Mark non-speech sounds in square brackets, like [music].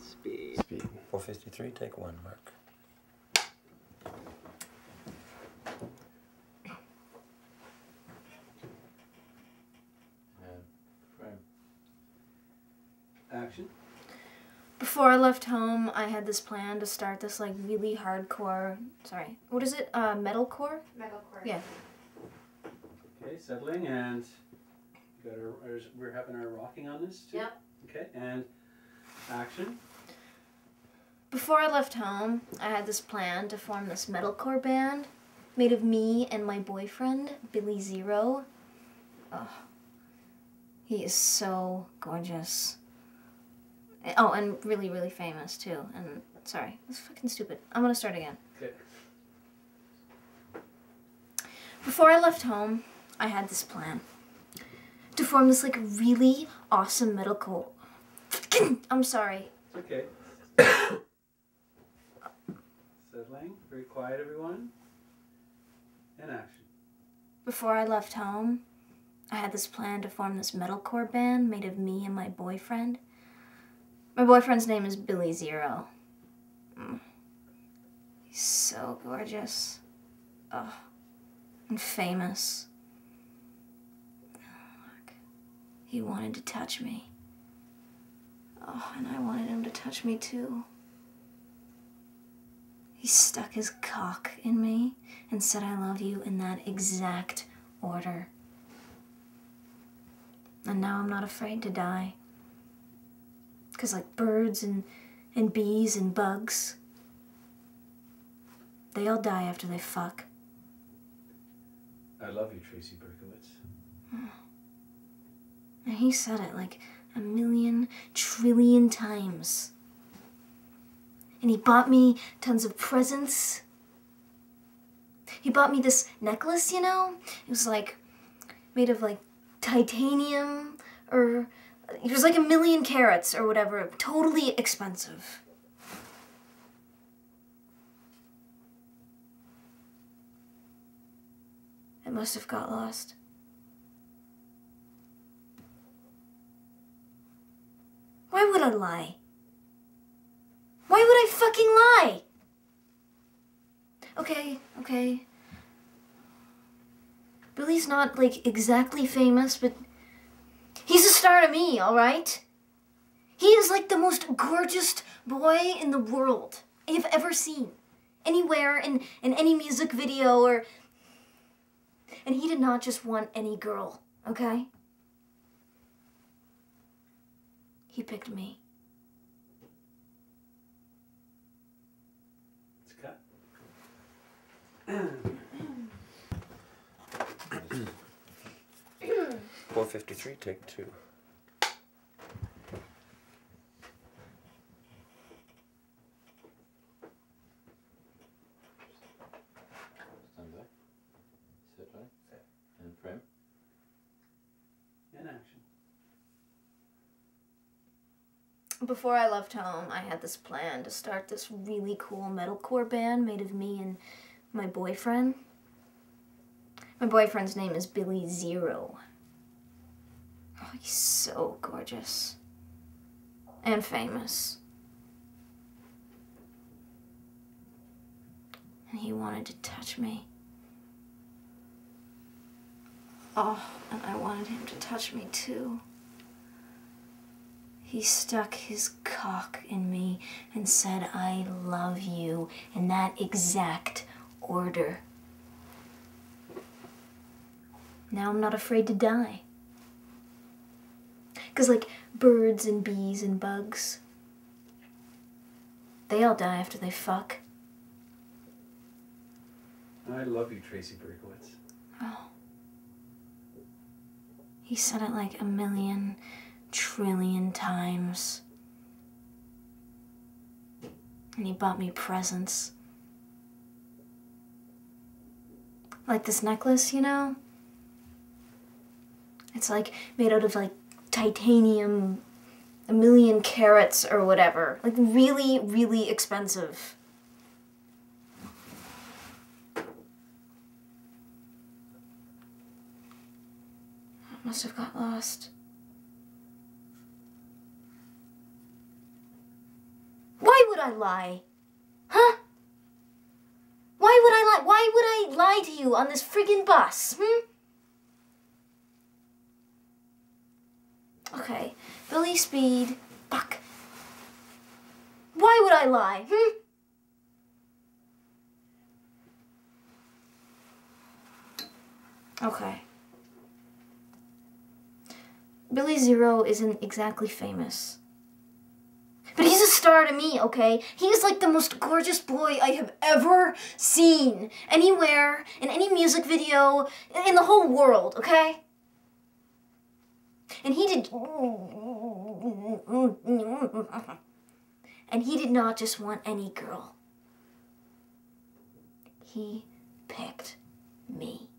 Speed. Speed. 453, take one, Mark. Frame. Action. Before I left home, I had this plan to start this like really hardcore. Sorry, what is it? Uh, metalcore. Metalcore. Yeah. Okay, settling and we got our, our, we're having our rocking on this too. Yep. Okay, and action. Before I left home, I had this plan to form this metalcore band made of me and my boyfriend, Billy Zero. Oh, he is so gorgeous. Oh, and really, really famous too. And sorry, that's fucking stupid. I'm gonna start again. Okay. Before I left home, I had this plan to form this like really awesome metalcore. [coughs] I'm sorry. It's okay. Very quiet, everyone. And action. Before I left home, I had this plan to form this metalcore band made of me and my boyfriend. My boyfriend's name is Billy Zero. Mm. He's so gorgeous. Oh, and famous. He wanted to touch me. Oh, and I wanted him to touch me too. He stuck his cock in me and said, I love you in that exact order. And now I'm not afraid to die. Because, like birds and, and bees and bugs, they all die after they fuck. I love you, Tracey Berkowitz. [sighs] And he said it like a million trillion times. And he bought me tons of presents. He bought me this necklace, you know? It was like made of like titanium or it was like a million carats or whatever. Totally expensive. It must have got lost. Why would I lie? Fucking lie? Okay, okay. Billy's not like exactly famous, but he's a star to me, alright? He is like the most gorgeous boy in the world I've ever seen. Anywhere in, in any music video or. And he did not just want any girl, okay? He picked me. 453, take two. Stand back, sit sit. prim. In action. Before I left home, I had this plan to start this really cool metalcore band made of me and my boyfriend. My boyfriend's name is Billy Zero. Oh, he's so gorgeous. And famous. And he wanted to touch me. Oh, and I wanted him to touch me too. He stuck his cock in me and said, I love you in that exact order. Now I'm not afraid to die. Because, like, birds and bees and bugs, they all die after they fuck. I love you, Tracey Berkowitz. Oh. He said it like a million trillion times. And he bought me presents. Like this necklace, you know? It's like made out of like titanium, a million carats or whatever. Like really, really expensive. Must have got lost. Why would I lie? Huh? Why would I lie? Why would I lie to you on this friggin' bus? Hmm? Okay, Billy Speed. Fuck. Why would I lie? Hmm? Okay. Billy Zero isn't exactly famous. But he's a star to me, okay? He is like the most gorgeous boy I have ever seen. Anywhere, in any music video, in the whole world, okay? And he did. And he did not just want any girl. He picked me.